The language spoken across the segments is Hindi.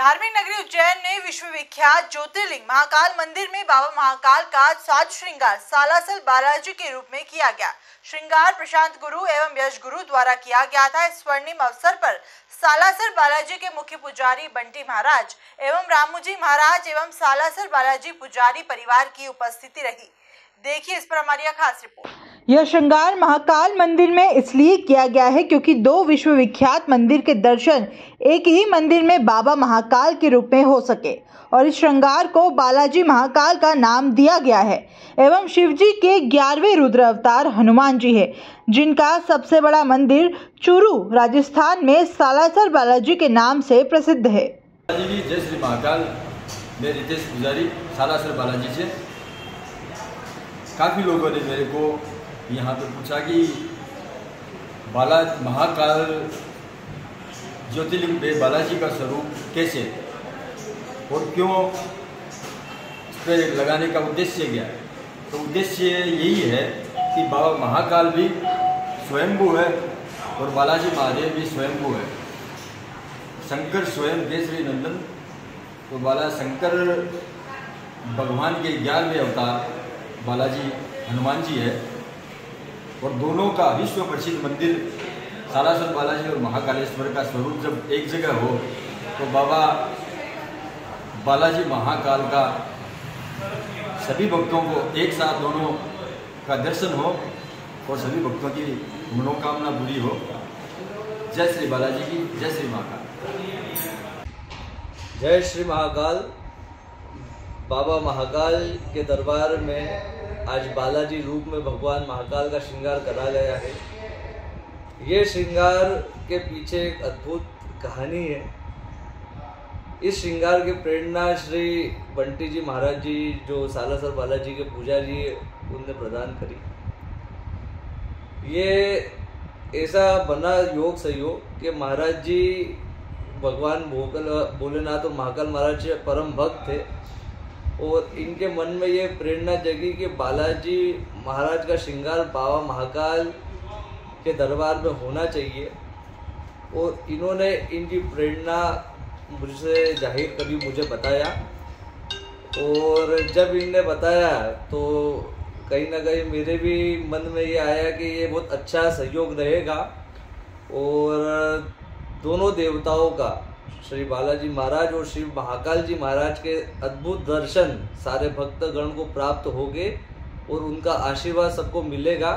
धार्मिक नगरी उज्जैन में विश्व विख्यात ज्योतिर्लिंग महाकाल मंदिर में बाबा महाकाल का साज श्रृंगार सालासर बालाजी के रूप में किया गया। श्रृंगार प्रशांत गुरु एवं यश गुरु द्वारा किया गया था। इस स्वर्णिम अवसर पर सालासर बालाजी के मुख्य पुजारी बंटी महाराज एवं रामूजी महाराज एवं सालासर बालाजी पुजारी परिवार की उपस्थिति रही। देखिए इस पर हमारी खास रिपोर्ट। यह श्रृंगार महाकाल मंदिर में इसलिए किया गया है क्योंकि दो विश्वविख्यात मंदिर के दर्शन एक ही मंदिर में बाबा महाकाल के रूप में हो सके। और इस श्रृंगार को बालाजी महाकाल का नाम दिया गया है। एवं शिव जी के ग्यारहवें रुद्र अवतार हनुमान जी है, जिनका सबसे बड़ा मंदिर चूरू, राजस्थान में सालासर बालाजी के नाम से प्रसिद्ध है। काफ़ी लोगों ने मेरे को यहाँ पे पूछा कि बाला महाकाल ज्योतिर्लिंग पे बालाजी का स्वरूप कैसे? और क्यों इस पर लगाने का उद्देश्य क्या है? तो उद्देश्य यही है कि बाबा महाकाल भी स्वयंभू है और बालाजी महादेव भी स्वयंभू है। शंकर स्वयं केसरी नंदन तो बाला शंकर भगवान के ग्यारहवें अवतार बालाजी हनुमान जी है। और दोनों का विश्व प्रसिद्ध मंदिर सालासर बालाजी और महाकालेश्वर का स्वरूप जब एक जगह हो तो बाबा बालाजी महाकाल का सभी भक्तों को एक साथ दोनों का दर्शन हो और सभी भक्तों की मनोकामना पूरी हो। जय श्री बालाजी की, जय श्री महाकाल। जय श्री महाकाल। बाबा महाकाल के दरबार में आज बालाजी रूप में भगवान महाकाल का श्रृंगार करा गया है। ये श्रृंगार के पीछे एक अद्भुत कहानी है। इस श्रृंगार की प्रेरणा श्री बंटी जी महाराज जी, जो सालासर बालाजी के पूजा जी उनने प्रदान करी। ये ऐसा बना योग सहयोग कि महाराज जी भगवान भोकल भोलेनाथ तो महाकाल महाराज परम भक्त थे। और इनके मन में ये प्रेरणा जगी कि बालाजी महाराज का श्रृंगार बाबा महाकाल के दरबार में होना चाहिए। और इन्होंने इनकी प्रेरणा मुझसे ज़ाहिर करी, मुझे बताया। और जब इनने बताया तो कहीं ना कहीं मेरे भी मन में ये आया कि ये बहुत अच्छा सहयोग रहेगा। और दोनों देवताओं का श्री बालाजी महाराज और श्री महाकाल जी महाराज के अद्भुत दर्शन सारे भक्तगण को प्राप्त होंगे और उनका आशीर्वाद सबको मिलेगा।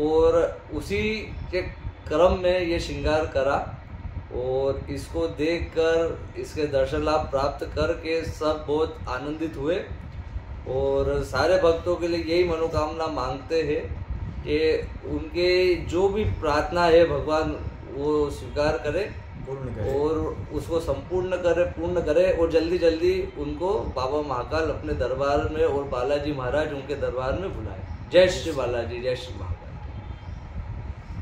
और उसी के क्रम में ये श्रृंगार करा और इसको देखकर, इसके दर्शन लाभ प्राप्त करके सब बहुत आनंदित हुए। और सारे भक्तों के लिए यही मनोकामना मांगते हैं कि उनके जो भी प्रार्थना है, भगवान वो स्वीकार करें। पूर्ण करें। और उसको संपूर्ण करे पूर्ण करे और जल्दी जल्दी उनको बाबा महाकाल अपने दरबार में और बालाजी महाराज उनके दरबार में बुलाए। जय श्री बालाजी जय श्री महाकाल।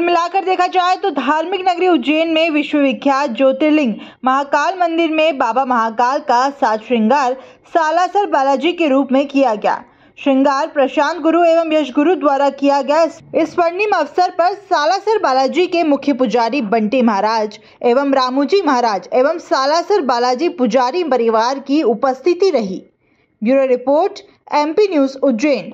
मिलाकर देखा जाए तो धार्मिक नगरी उज्जैन में विश्वविख्यात ज्योतिर्लिंग महाकाल मंदिर में बाबा महाकाल का साज श्रृंगार सालासर बालाजी के रूप में किया गया। श्रृंगार प्रशांत गुरु एवं यश गुरु द्वारा किया गया इस स्वर्णिम अवसर पर सालासर बालाजी के मुख्य पुजारी बंटी महाराज एवं रामूजी महाराज एवं सालासर बालाजी पुजारी परिवार की उपस्थिति रही। Bureau report, MP news, Ujjain.